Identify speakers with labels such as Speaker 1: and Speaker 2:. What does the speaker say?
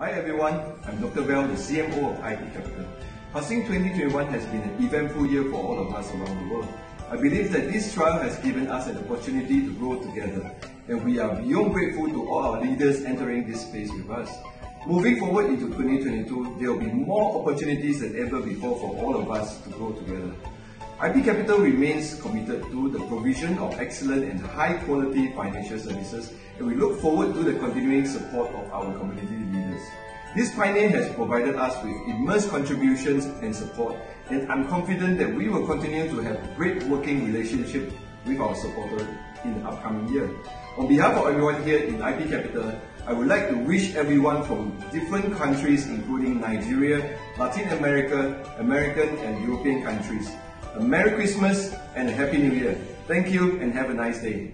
Speaker 1: Hi everyone, I'm Dr. Bell, the CMO of IP Capital. Passing 2021 has been an eventful year for all of us around the world. I believe that this trial has given us an opportunity to grow together, and we are beyond grateful to all our leaders entering this space with us. Moving forward into 2022, there will be more opportunities than ever before for all of us to grow together. IP Capital remains committed to the provision of excellent and high quality financial services and we look forward to the continuing support of our community leaders. This pioneer has provided us with immense contributions and support and I'm confident that we will continue to have a great working relationship with our supporters in the upcoming year. On behalf of everyone here in IP Capital, I would like to wish everyone from different countries including Nigeria, Latin America, American and European countries a Merry Christmas and a Happy New Year. Thank you and have a nice day.